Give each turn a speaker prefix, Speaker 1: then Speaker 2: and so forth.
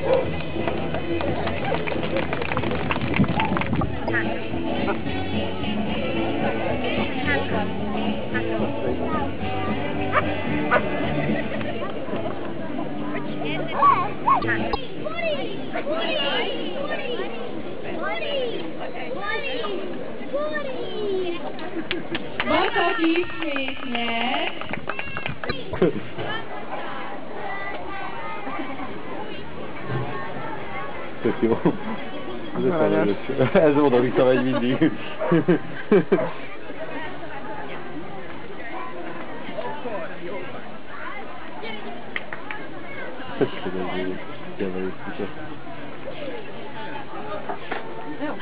Speaker 1: fújja!
Speaker 2: Batak ismét
Speaker 3: Tök jó. Ez, a felelős. Ez oda-vissza megy mindig. Keverős kicsit.
Speaker 1: Jó.